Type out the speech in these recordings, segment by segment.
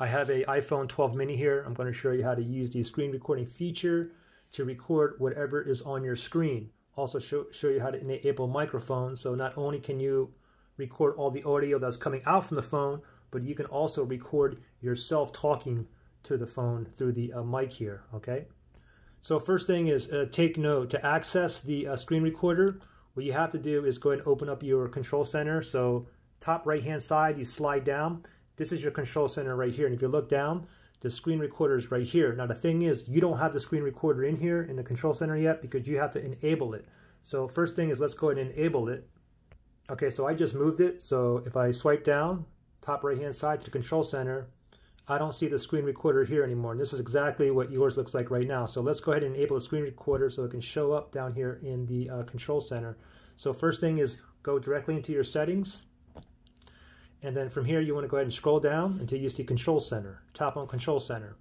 I have a iPhone 12 mini here. I'm going to show you how to use the screen recording feature to record whatever is on your screen. Also show, show you how to enable microphone. So not only can you record all the audio that's coming out from the phone, but you can also record yourself talking to the phone through the uh, mic here, okay? So first thing is uh, take note, to access the uh, screen recorder, what you have to do is go ahead and open up your control center. So top right hand side, you slide down this is your control center right here. And if you look down, the screen recorder is right here. Now the thing is, you don't have the screen recorder in here in the control center yet because you have to enable it. So first thing is let's go and enable it. Okay, so I just moved it. So if I swipe down, top right hand side to the control center, I don't see the screen recorder here anymore. And this is exactly what yours looks like right now. So let's go ahead and enable the screen recorder so it can show up down here in the uh, control center. So first thing is go directly into your settings. And then from here, you want to go ahead and scroll down until you see Control Center. Tap on Control Center.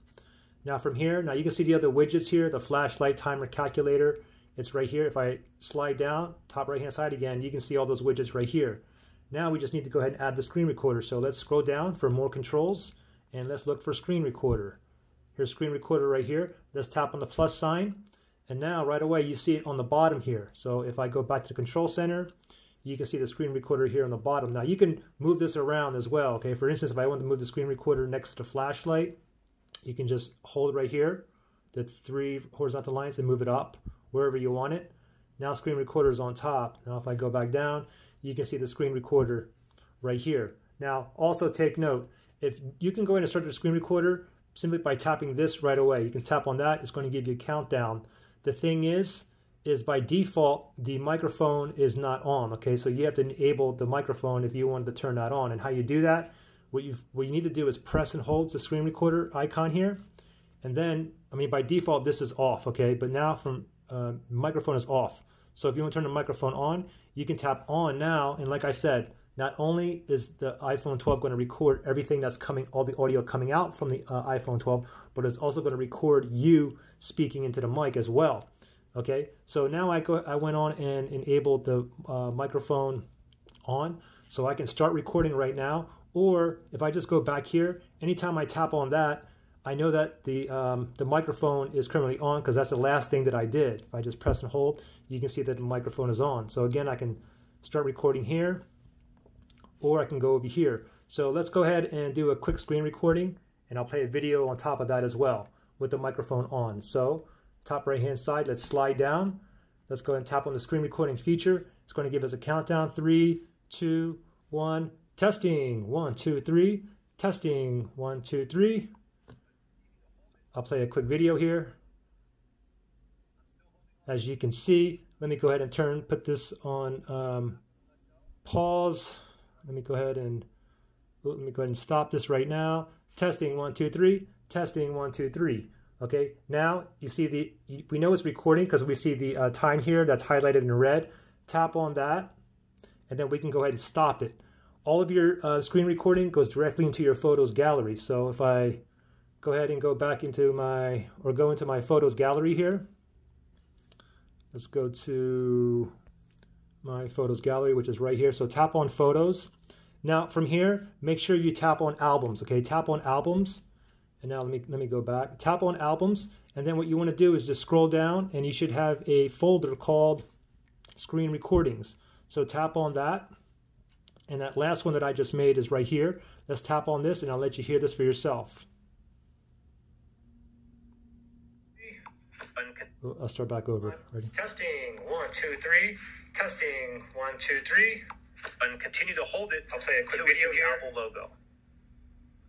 Now from here, now you can see the other widgets here, the flashlight timer calculator. It's right here. If I slide down, top right hand side again, you can see all those widgets right here. Now we just need to go ahead and add the screen recorder. So let's scroll down for more controls and let's look for screen recorder. Here's screen recorder right here. Let's tap on the plus sign. And now right away you see it on the bottom here. So if I go back to the control center, you can see the screen recorder here on the bottom. Now you can move this around as well. Okay, for instance, if I want to move the screen recorder next to the flashlight, you can just hold right here, the three horizontal lines and move it up wherever you want it. Now screen recorder is on top. Now if I go back down, you can see the screen recorder right here. Now also take note, if you can go in and start the screen recorder simply by tapping this right away. You can tap on that, it's going to give you a countdown. The thing is, is by default the microphone is not on okay? So you have to enable the microphone if you wanted to turn that on. And how you do that what you what you need to do is press and hold the screen recorder icon here. And then I mean by default this is off okay? But now from uh, microphone is off. So if you want to turn the microphone on you can tap on now. And like I said not only is the iPhone 12 going to record everything that's coming, all the audio coming out from the uh, iPhone 12, but it's also going to record you speaking into the mic as well. Okay, so now I go. I went on and enabled the uh, microphone on, so I can start recording right now. Or if I just go back here, anytime I tap on that, I know that the um, the microphone is currently on because that's the last thing that I did. If I just press and hold, you can see that the microphone is on. So again, I can start recording here, or I can go over here. So let's go ahead and do a quick screen recording, and I'll play a video on top of that as well with the microphone on. So top right hand side, let's slide down. Let's go and tap on the screen recording feature. It's going to give us a countdown, three, two, one, testing, one, two, three, testing, one, two, three. I'll play a quick video here. As you can see, let me go ahead and turn, put this on um, pause. Let me go ahead and, let me go ahead and stop this right now. Testing, one, two, three, testing, one, two, three. Okay, now you see the, we know it's recording because we see the uh, time here that's highlighted in red. Tap on that, and then we can go ahead and stop it. All of your uh, screen recording goes directly into your photos gallery. So if I go ahead and go back into my, or go into my photos gallery here, let's go to my photos gallery, which is right here. So tap on photos. Now from here, make sure you tap on albums, okay? Tap on albums and now let me, let me go back. Tap on albums, and then what you want to do is just scroll down, and you should have a folder called screen recordings. So tap on that, and that last one that I just made is right here. Let's tap on this, and I'll let you hear this for yourself. I'll start back over. Ready? Testing, one, two, three. Testing, one, two, three. And continue to hold it. I'll play a quick video here. Apple logo.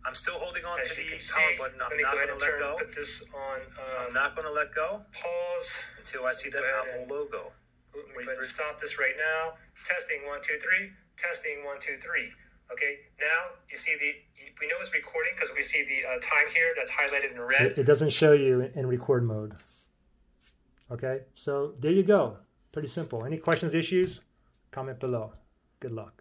I'm still holding on As to the power button. I'm not going to let go. Put this on. Um, I'm not going to let go. Pause until I see that Apple logo. Wait for stop this right now. Testing one two three. Testing one two three. Okay. Now you see the. We know it's recording because we see the uh, time here that's highlighted in red. It, it doesn't show you in record mode. Okay. So there you go. Pretty simple. Any questions, issues? Comment below. Good luck.